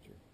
manager.